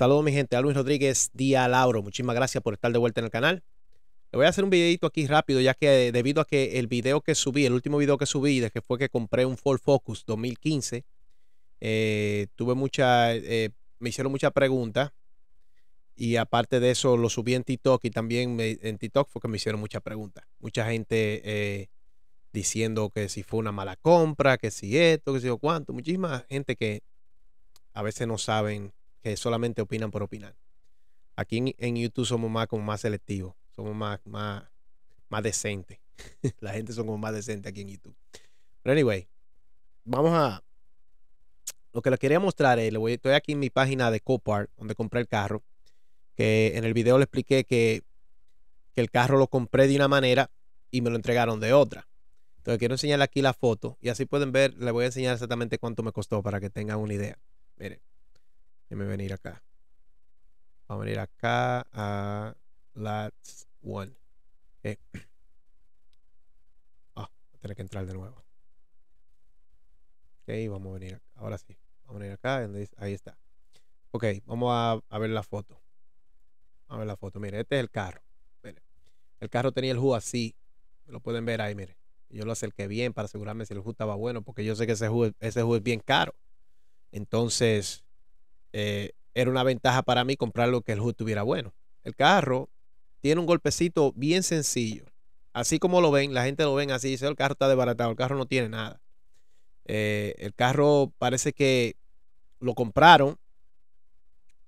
Saludos mi gente, Alvin Rodríguez Díaz Lauro. Muchísimas gracias por estar de vuelta en el canal. Le voy a hacer un videito aquí rápido, ya que debido a que el video que subí, el último video que subí, de que fue que compré un Ford Focus 2015, eh, tuve mucha, eh, me hicieron muchas preguntas. Y aparte de eso, lo subí en TikTok y también en TikTok fue que me hicieron muchas preguntas. Mucha gente eh, diciendo que si fue una mala compra, que si esto, que si yo cuánto. Muchísima gente que a veces no saben que solamente opinan por opinar. Aquí en, YouTube somos más como más selectivos, somos más, más, más decentes. La gente son como más decente aquí en YouTube. Pero anyway, vamos a. Lo que les quería mostrar es, voy, estoy aquí en mi página de Copart, donde compré el carro. Que en el video le expliqué que, que el carro lo compré de una manera y me lo entregaron de otra. Entonces quiero enseñarle aquí la foto y así pueden ver, le voy a enseñar exactamente cuánto me costó para que tengan una idea. Miren. Déjame venir acá. Vamos a venir acá a Lats One. Okay. Ah, voy a tener que entrar de nuevo. Ok, vamos a venir acá. Ahora sí. Vamos a venir acá. Ahí está. Ok, vamos a, ver la foto. Vamos a ver la foto. Mire, este es el carro. El carro tenía el jugo así. Lo pueden ver ahí, mire. Yo lo acerqué bien para asegurarme si el jugo estaba bueno, porque yo sé que ese jugo, ese jugo es bien caro. Entonces, eh, era una ventaja para mí comprar lo que el HUD tuviera bueno. El carro tiene un golpecito bien sencillo. Así como lo ven, la gente lo ven así, dice, el carro está desbaratado, el carro no tiene nada. Eh, el carro parece que lo compraron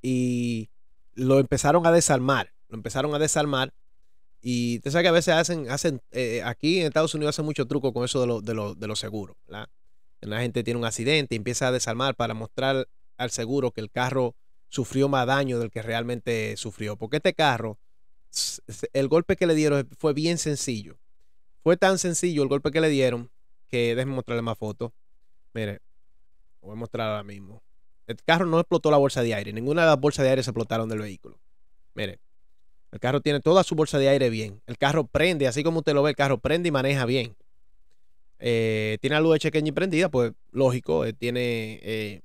y lo empezaron a desarmar. Lo empezaron a desarmar. Y usted sabe que a veces hacen, hacen eh, aquí en Estados Unidos hacen mucho truco con eso de los de de lo seguros. La gente tiene un accidente y empieza a desarmar para mostrar al seguro que el carro sufrió más daño del que realmente sufrió. Porque este carro, el golpe que le dieron fue bien sencillo. Fue tan sencillo el golpe que le dieron que déjenme mostrarle más fotos. Mire, voy a mostrar ahora mismo. El carro no explotó la bolsa de aire. Ninguna de las bolsas de aire se explotaron del vehículo. Mire, el carro tiene toda su bolsa de aire bien. El carro prende, así como usted lo ve, el carro prende y maneja bien. Eh, tiene la luz de chequeña y prendida, pues lógico, eh, tiene eh,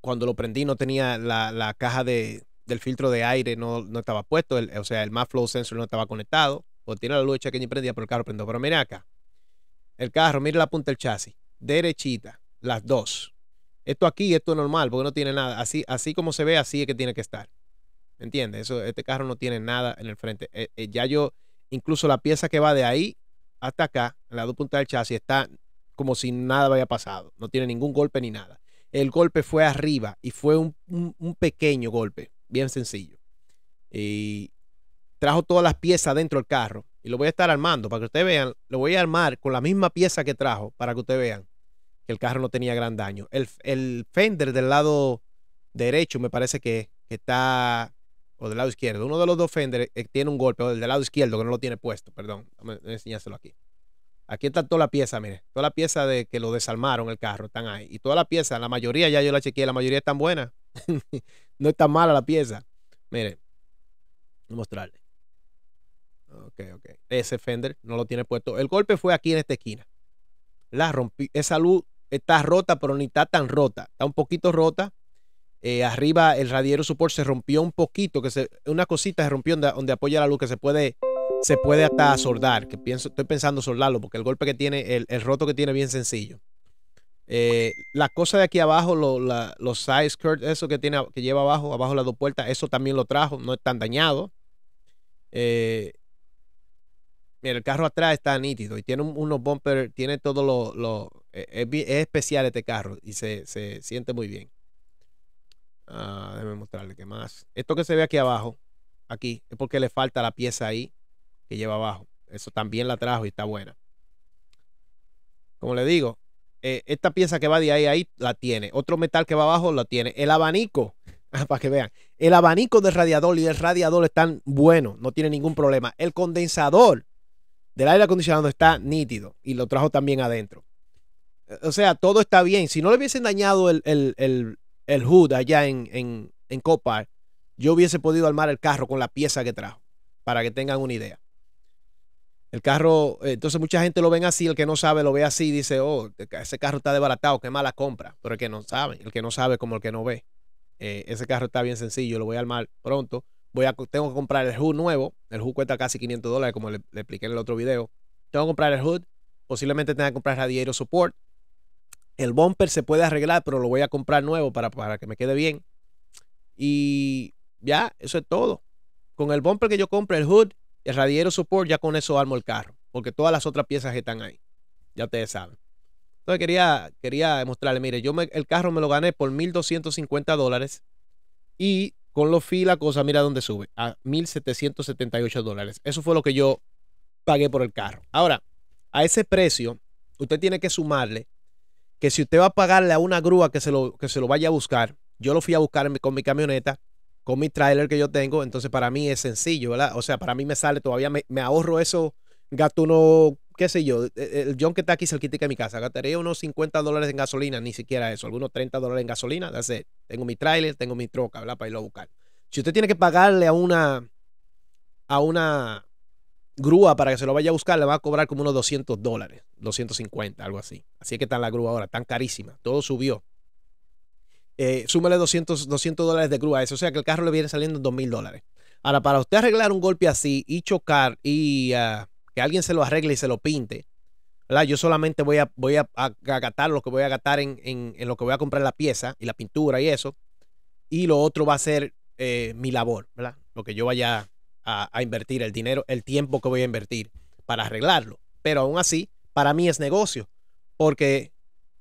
cuando lo prendí no tenía la, caja de, del filtro de aire, no, no estaba puesto, o sea, el MAF flow sensor no estaba conectado, pues tiene la luz que ni prendía, pero el carro prendió. Pero mira acá, el carro, mire la punta del chasis, derechita, las dos. Esto aquí, esto es normal, porque no tiene nada. Así, así como se ve, así es que tiene que estar. ¿Me entiendes? Eso, este carro no tiene nada en el frente. Eh, eh, ya yo, incluso la pieza que va de ahí hasta acá, en la dos puntas del chasis, está como si nada haya pasado. No tiene ningún golpe ni nada el golpe fue arriba y fue un, pequeño golpe, bien sencillo. Y trajo todas las piezas dentro del carro y lo voy a estar armando para que ustedes vean. Lo voy a armar con la misma pieza que trajo para que ustedes vean que el carro no tenía gran daño. El, fender del lado derecho me parece que, está, o del lado izquierdo. Uno de los dos fenders eh, tiene un golpe, o del lado izquierdo que no lo tiene puesto, perdón. A enseñárselo aquí. Aquí está toda la pieza, mire. Toda la pieza de que lo desarmaron el carro están ahí. Y toda la pieza, la mayoría ya yo la chequeé, la mayoría están buenas. no está mala la pieza. Mire, voy a mostrarle. Ok, ok. Ese fender no lo tiene puesto. El golpe fue aquí en esta esquina. La rompí. Esa luz está rota, pero ni está tan rota. Está un poquito rota. Eh, arriba el radiero support se rompió un poquito, que se, una cosita se rompió donde apoya la luz, que se puede se puede hasta soldar, que pienso, estoy pensando soldarlo, porque el golpe que tiene, el, roto que tiene es bien sencillo. Eh, la cosa de aquí abajo, los side skirts, eso que tiene, que lleva abajo, abajo las dos puertas, eso también lo trajo, no es tan dañado. Eh, mira, el carro atrás está nítido y tiene unos bumpers, tiene todo lo, eh, es, especial este carro y se, siente muy bien. Ah, déjame mostrarle qué más. Esto que se ve aquí abajo, aquí, es porque le falta la pieza ahí que lleva abajo. Eso también la trajo y está buena. Como le digo, eh, esta pieza que va de ahí a ahí la tiene. Otro metal que va abajo lo tiene. El abanico, para que vean, el abanico del radiador y el radiador están buenos, no tiene ningún problema. El condensador del aire acondicionado está nítido y lo trajo también adentro. Eh, o sea, todo está bien. Si no le hubiesen dañado el, el, hood allá en, en, en Copar, yo hubiese podido armar el carro con la pieza que trajo, para que tengan una idea. El carro, eh, entonces mucha gente lo ven así, el que no sabe lo ve así y dice, oh, ese carro está desbaratado, qué mala compra. Pero el que no sabe, el que no sabe como el que no ve. Eh, ese carro está bien sencillo, lo voy a armar pronto. Voy a, tengo que comprar el hood nuevo. El hood cuesta casi 500 dólares, como le, expliqué en el otro video. Tengo que comprar el hood. Posiblemente tenga que comprar radiator support. El bumper se puede arreglar, pero lo voy a comprar nuevo para, para que me quede bien. Y ya, eso es todo. Con el bumper que yo compre, el hood, el radiator support, ya con eso armo el carro. Porque todas las otras piezas están ahí. Ya ustedes saben. Entonces quería, quería mostrarle, mire, yo el carro me lo gané por 1.250 dólares y con los fees la cosa, mira dónde sube, a 1.778 dólares. Eso fue lo que yo pagué por el carro. Ahora, a ese precio, usted tiene que sumarle que si usted va a pagarle a una grúa que se lo, que se lo vaya a buscar, yo lo fui a buscar con mi camioneta, con mi trailer que yo tengo, entonces para mí es sencillo, ¿verdad? O sea, para mí me sale todavía, me, ahorro eso, gasto uno qué sé yo, e, e, el John que está aquí cerquita de mi casa, gastaría unos 50 dólares en gasolina, ni siquiera eso, algunos 30 dólares en gasolina, hace, tengo mi trailer, tengo mi troca, ¿verdad? Para irlo a buscar. Si usted tiene que pagarle a una, a una grúa para que se lo vaya a buscar, le va a cobrar como unos 200 dólares, 250, algo así. Así que está la grúa ahora, tan carísima, todo subió. Eh, súmele 200, 200 dólares de grúa a eso, o sea que el carro le viene saliendo en 2 mil dólares. Ahora, para usted arreglar un golpe así y chocar y... Ah, que alguien se lo arregle y se lo pinte. ¿verdad? Yo solamente voy a, voy a, agatar lo que voy a agatar en, en, lo que voy a comprar la pieza y la pintura y eso. Y lo otro va a ser eh, mi labor, ¿verdad? Lo que yo vaya a, invertir, el dinero, el tiempo que voy a invertir para arreglarlo. Pero aún así, para mí es negocio, porque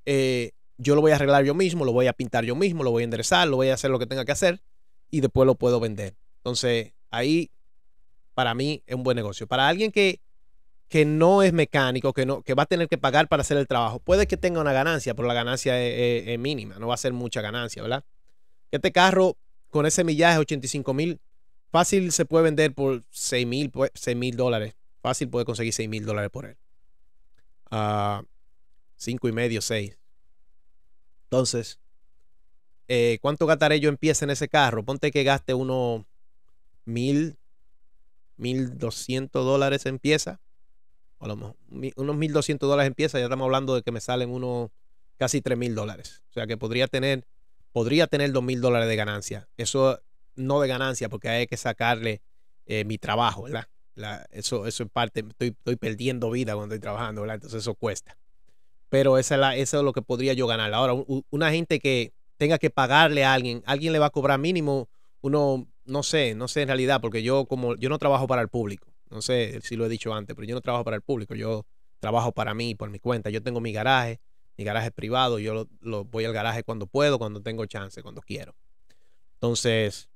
eh, yo lo voy a arreglar yo mismo, lo voy a pintar yo mismo, lo voy a enderezar, lo voy a hacer lo que tenga que hacer y después lo puedo vender. Entonces, ahí para mí es un buen negocio. Para alguien que que no es mecánico, que, no, que va a tener que pagar para hacer el trabajo. Puede que tenga una ganancia, pero la ganancia es, mínima, no va a ser mucha ganancia, ¿verdad? Este carro con ese millaje, 85 mil, fácil se puede vender por 6 mil pues, mil dólares. Fácil puede conseguir 6 mil dólares por él. Uh, cinco y medio, 6. Entonces, eh, ¿cuánto gastaré yo en pieza en ese carro? Ponte que gaste unos mil, mil doscientos dólares en pieza lo unos 1.200 dólares en pieza, ya estamos hablando de que me salen unos casi 3.000 dólares. O sea que podría tener, podría tener 2.000 dólares de ganancia. Eso no de ganancia porque hay que sacarle eh, mi trabajo, ¿verdad? eso, eso es parte, estoy, estoy, perdiendo vida cuando estoy trabajando, ¿verdad? Entonces eso cuesta. Pero es eso es lo que podría yo ganar. Ahora, una gente que tenga que pagarle a alguien, alguien le va a cobrar mínimo uno, no sé, no sé en realidad, porque yo como yo no trabajo para el público. No sé si lo he dicho antes, pero yo no trabajo para el público, yo trabajo para mí, por mi cuenta. Yo tengo mi garaje, mi garaje privado, yo lo, voy al garaje cuando puedo, cuando tengo chance, cuando quiero. Entonces,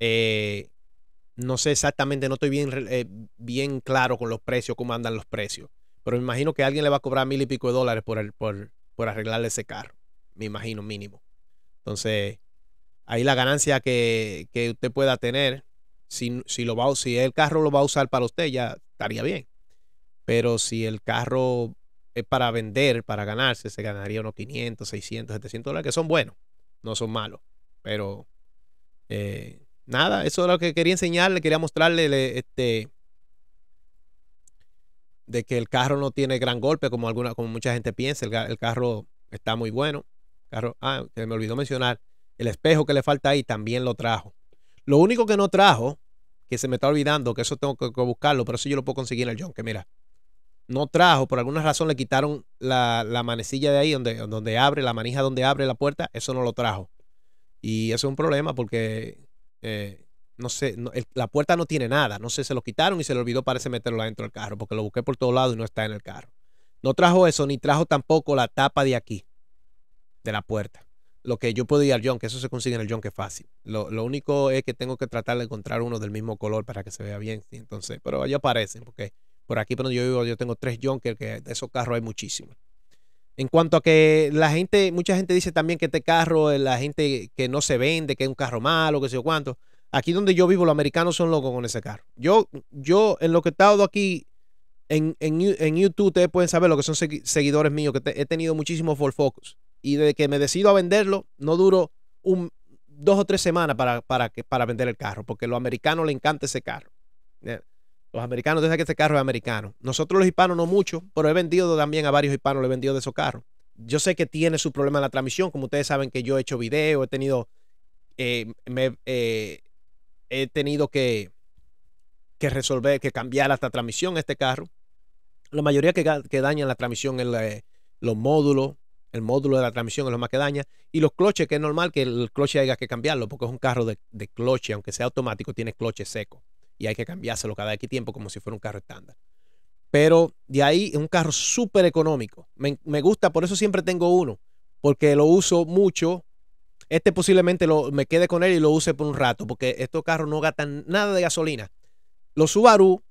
eh, no sé exactamente, no estoy bien, eh, bien claro con los precios, cómo andan los precios. Pero me imagino que alguien le va a cobrar mil y pico de dólares por, el, por, por arreglarle ese carro. Me imagino mínimo. Entonces, ahí la ganancia que, que usted pueda tener si, si, lo va, si el carro lo va a usar para usted, ya estaría bien. Pero si el carro es para vender, para ganarse, se ganaría unos 500, 600, 700 dólares, que son buenos, no son malos. Pero eh, nada, eso es lo que quería enseñarle, quería mostrarle este de que el carro no tiene gran golpe como alguna, como mucha gente piensa. El, carro está muy bueno. carro, ah, que me olvidó mencionar, el espejo que le falta ahí también lo trajo. Lo único que no trajo, que se me está olvidando, que eso tengo que, buscarlo, pero eso yo lo puedo conseguir en el John, que mira, no trajo, por alguna razón le quitaron la, manecilla de ahí, donde, donde abre, la manija donde abre la puerta, eso no lo trajo. Y eso es un problema porque, eh, no sé, la puerta no tiene nada, no sé, se lo quitaron y se le olvidó, parece meterlo adentro del carro, porque lo busqué por todos lados y no está en el carro. No trajo eso, ni trajo tampoco la tapa de aquí, de la puerta lo que yo puedo ir al John, que eso se consigue en el John, que es fácil. Lo, único es que tengo que tratar de encontrar uno del mismo color para que se vea bien. Entonces, pero ya aparecen, porque por aquí donde yo vivo, yo tengo tres John, que de esos carros hay muchísimos. En cuanto a que la gente, mucha gente dice también que este carro, la gente que no se vende, que es un carro malo, que sé yo cuánto. Aquí donde yo vivo, los americanos son locos con ese carro. Yo, yo en lo que he estado aquí en, en, YouTube, ustedes pueden saber lo que son seguidores míos, que he tenido muchísimos Ford Focus y desde que me decido a venderlo, no duro dos o tres semanas para, para, para vender el carro, porque a los americanos les encanta ese carro. Los americanos dicen que ese carro es americano. Nosotros los hispanos no mucho, pero he vendido también a varios hispanos, le he vendido de esos carros. Yo sé que tiene su problema en la transmisión, como ustedes saben que yo he hecho video, he tenido eh, eh, he tenido que, que resolver, que cambiar hasta transmisión este carro. La mayoría que, que dañan la transmisión es los módulos, el módulo de la transmisión es lo más que daña. Y los cloches, que es normal que el cloche haya que cambiarlo, porque es un carro de, cloche, aunque sea automático, tiene cloche seco. Y hay que cambiárselo cada X tiempo como si fuera un carro estándar. Pero de ahí es un carro súper económico. Me, gusta, por eso siempre tengo uno, porque lo uso mucho. Este posiblemente lo, me quede con él y lo use por un rato, porque estos carros no gastan nada de gasolina. Los Subaru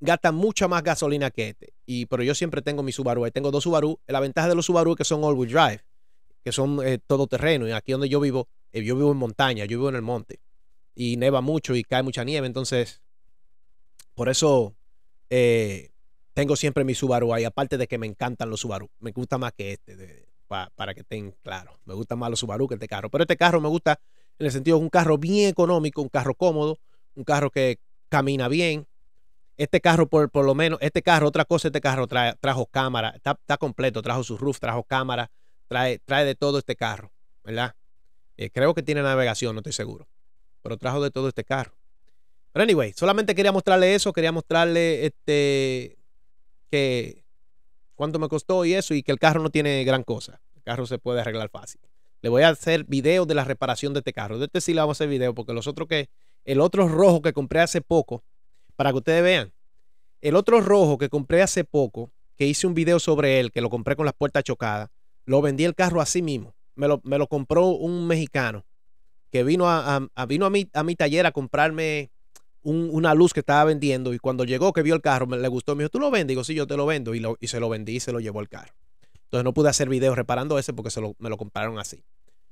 gastan mucha más gasolina que este. Y, pero yo siempre tengo mi Subaru. Ahí tengo dos Subaru. La ventaja de los Subaru es que son all-wheel drive, que son eh, todoterreno. Y aquí donde yo vivo, eh, yo vivo en montaña, yo vivo en el monte. Y neva mucho y cae mucha nieve. Entonces, por eso eh, tengo siempre mi Subaru ahí. Aparte de que me encantan los Subaru. Me gusta más que este, de, pa, para que estén claros. Me gusta más los Subaru que este carro. Pero este carro me gusta en el sentido de un carro bien económico, un carro cómodo, un carro que camina bien, este carro, por, por, lo menos, este carro, otra cosa, este carro trajo cámara, está, está, completo, trajo su roof, trajo cámara, trae, trae de todo este carro, ¿verdad? Eh, creo que tiene navegación, no estoy seguro, pero trajo de todo este carro. Pero anyway, solamente quería mostrarle eso, quería mostrarle este que cuánto me costó y eso, y que el carro no tiene gran cosa. El carro se puede arreglar fácil. Le voy a hacer videos de la reparación de este carro. De este sí le vamos a hacer video, porque los otros que, el otro rojo que compré hace poco, para que ustedes vean. El otro rojo que compré hace poco, que hice un video sobre él, que lo compré con las puertas chocadas, lo vendí el carro así mismo. Me lo, me lo compró un mexicano que vino a, a vino a, mi, a mi taller a comprarme un, una luz que estaba vendiendo y cuando llegó que vio el carro, me le gustó, me dijo, ¿tú lo vendes? Digo, sí, yo te lo vendo y, lo, se lo vendí y se lo llevó el carro. Entonces no pude hacer videos reparando ese porque se lo, me lo compraron así.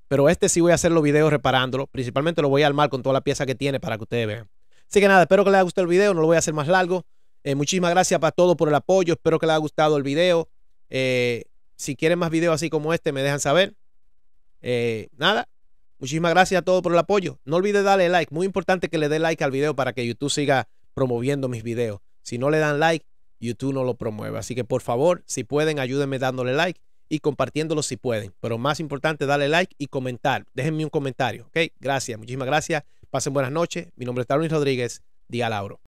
Pero este sí voy a hacer los videos reparándolo. Principalmente lo voy a armar con toda la pieza que tiene para que ustedes vean. Así que nada, espero que les haya gustado el video, no lo voy a hacer más largo. Eh, muchísimas gracias para todos por el apoyo, espero que les haya gustado el video. Eh, si quieren más videos así como este, me dejan saber. Eh, nada, muchísimas gracias a todos por el apoyo. No olviden darle like, muy importante que le dé like al video para que YouTube siga promoviendo mis videos. Si no le dan like, YouTube no lo promueve. Así que por favor, si pueden, ayúdenme dándole like y compartiéndolo si pueden. Pero más importante, darle like y comentar. Déjenme un comentario, ¿ok? Gracias, muchísimas gracias. Pasen buenas noches. Mi nombre es Darwin Rodríguez. Día Lauro.